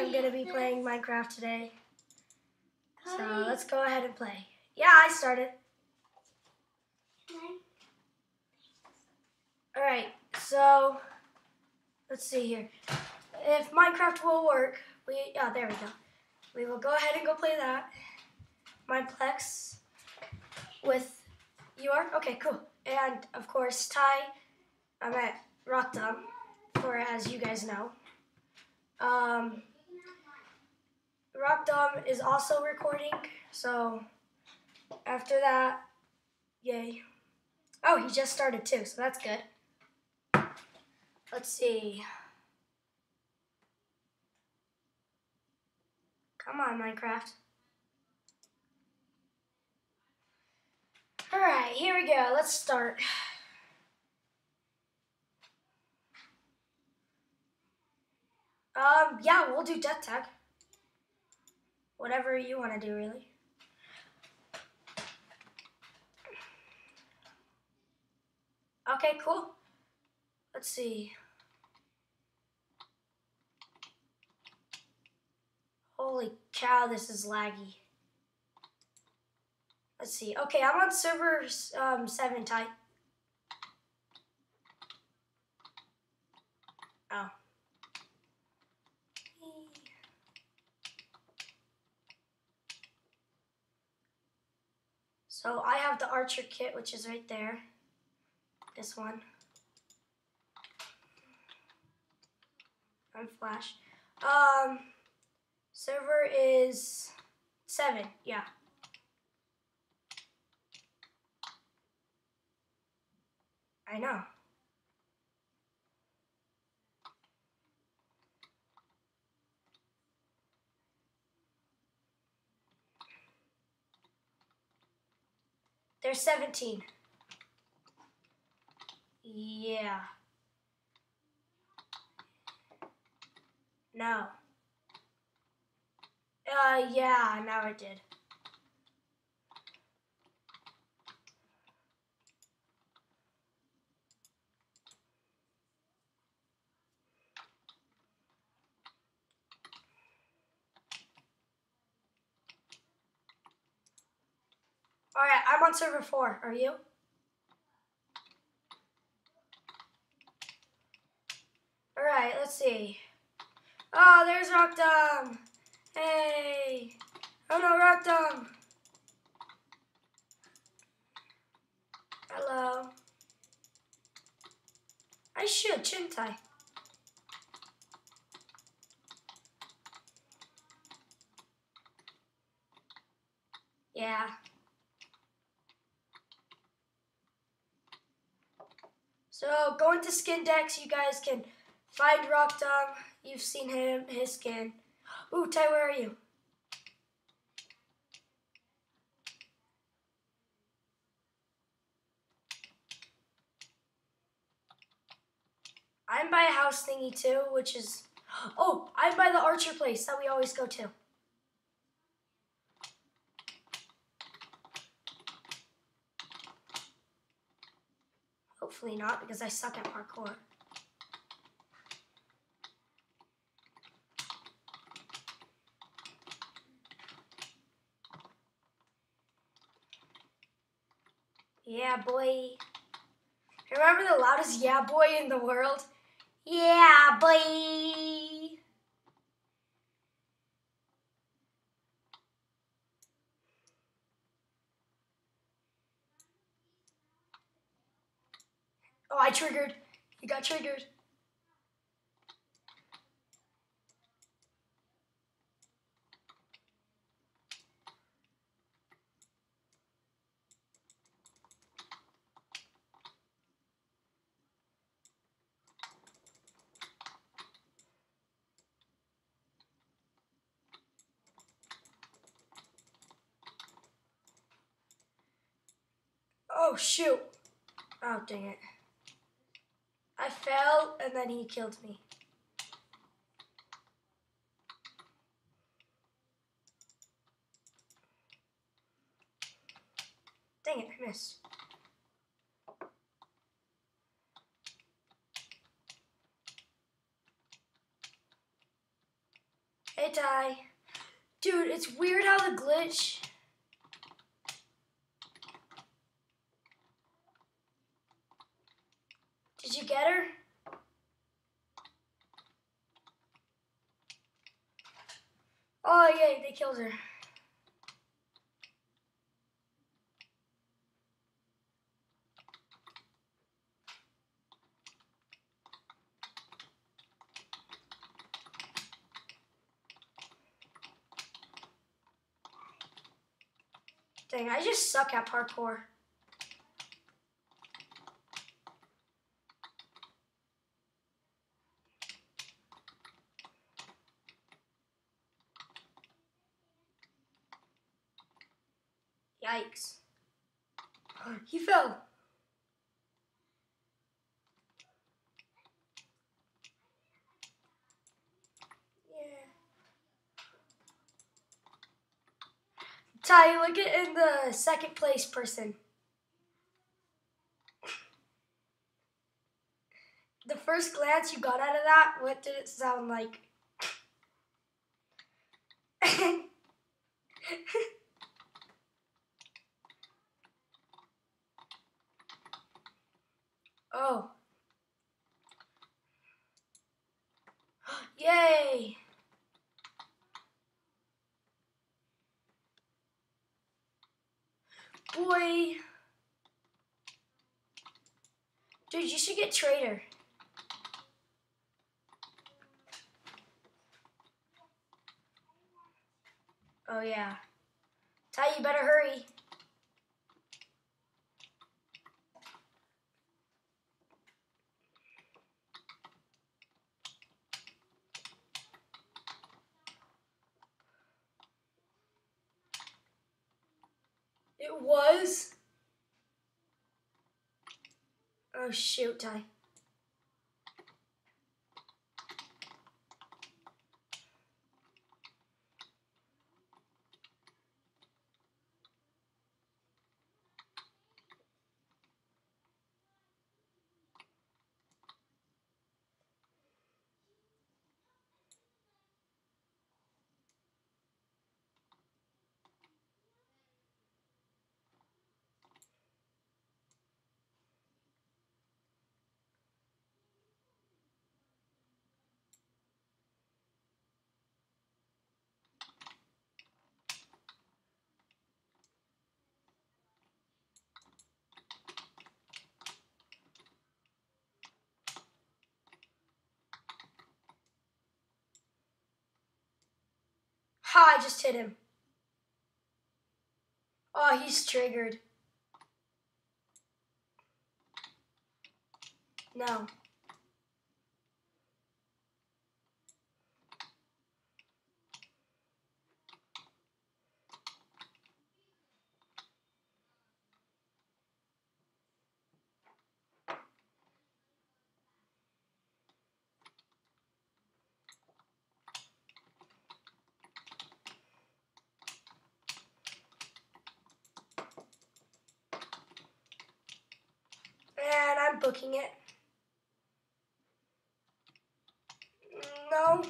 I'm gonna be playing Minecraft today. So let's go ahead and play. Yeah, I started. Alright, so let's see here. If Minecraft will work, we oh there we go. We will go ahead and go play that. Mineplex with you are? Okay, cool. And of course Ty, I'm at Rockdom, for as you guys know. Um Rockdom is also recording, so after that, yay. Oh, he just started too, so that's good. Let's see. Come on, Minecraft. Alright, here we go. Let's start. Um, yeah, we'll do death tag. Whatever you want to do, really. Okay, cool. Let's see. Holy cow, this is laggy. Let's see. Okay, I'm on server um, 7 type. Oh. So I have the archer kit, which is right there. This one. I'm Flash. Um, server is seven. Yeah. I know. They're 17. Yeah. No. Uh, yeah, now I did. Alright, I'm on server 4. Are you? Alright, let's see. Oh, there's Rockdom! Hey! Oh no, Rockdom! Hello. I should, shouldn't I? Yeah. So go into Skindex. You guys can find Rockdom. You've seen him, his skin. Ooh, Ty, where are you? I'm by a house thingy too, which is. Oh, I'm by the archer place that we always go to. Hopefully not, because I suck at parkour. Yeah, boy. Remember the loudest yeah boy in the world? Yeah, boy. Oh, I triggered. You got triggered. Oh, shoot. Oh, dang it. Fell and then he killed me. Dang it, I missed. Hey, Ty. Dude, it's weird how the glitch. Did you get her? Oh, Dang, I just suck at parkour. Yikes. He fell. Yeah. Ty, look at in the second place person. The first glance you got out of that, what did it sound like? oh. Yay! Boy. Trader. Oh, yeah. Ty, you better hurry. It was. Oh shoot, Ty. Ha, I just hit him. Oh, he's triggered. No. And I'm booking it. No.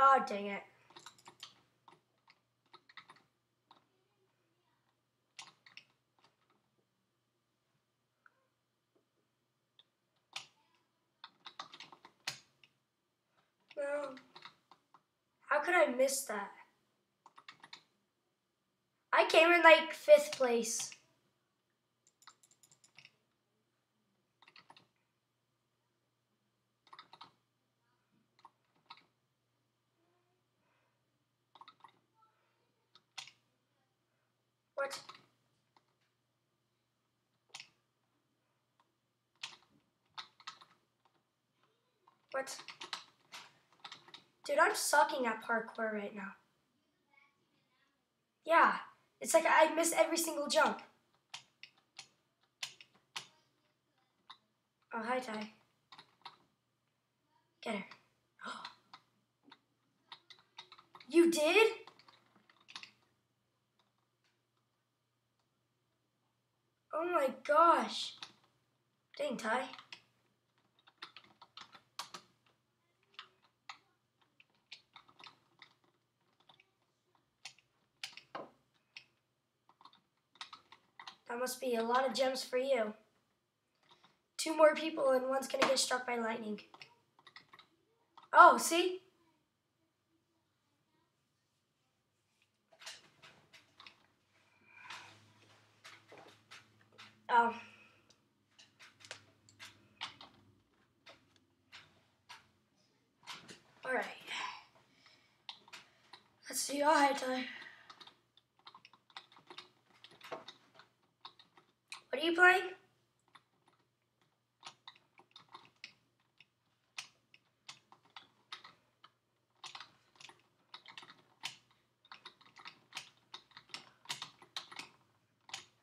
Oh, dang it. No. How could I miss that? I came in like fifth place. What? What? Dude, I'm sucking at parkour right now. Yeah, it's like I miss every single jump. Oh, hi, Ty. Get her. You did? Oh my gosh. Dang, Ty. Must be a lot of gems for you. Two more people and one's gonna get struck by lightning. Oh, see? Oh. Alright. Let's see. Oh, hi, Ty. What are you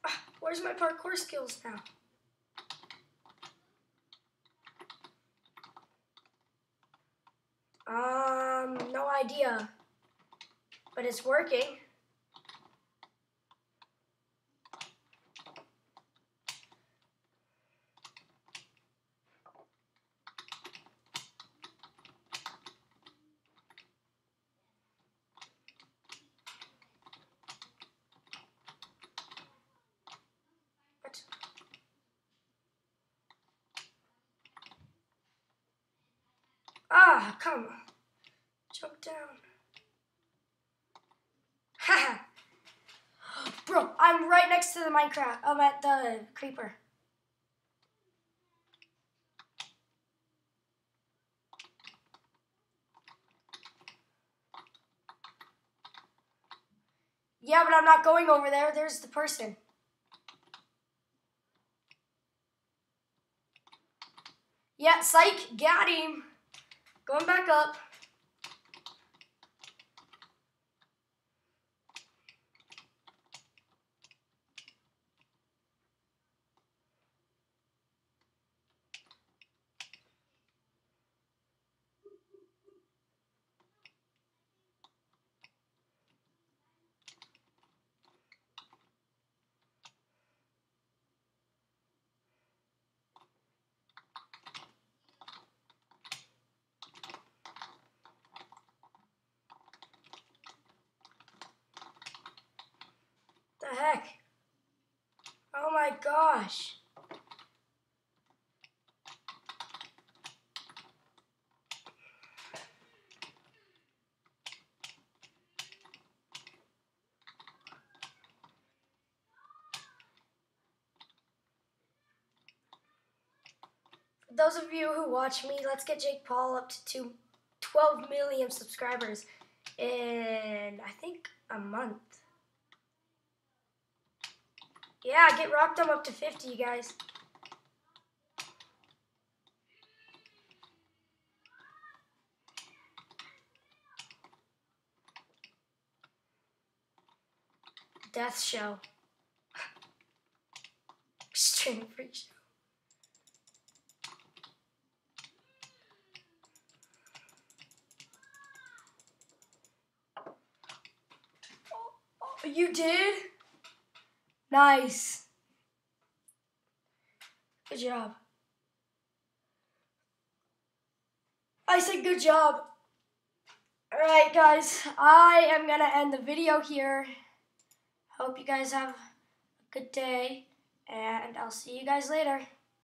Ah, where's my parkour skills now? Um, no idea. But it's working. What? Ah, come. Jump down. Haha. Bro, I'm right next to the Minecraft. I'm at the creeper. Yeah, but I'm not going over there. There's the person. Yeah, psych, got him. Going back up. The heck? Oh my gosh. Those of you who watch me, let's get Jake Paul up to 12 million subscribers in, I think, a month. Yeah, get Rockdom up to 50, you guys. Death show. Extreme freak show. Oh, oh you did? Nice. Good job. I said good job. Alright, guys. I am going to end the video here. Hope you guys have a good day. And I'll see you guys later.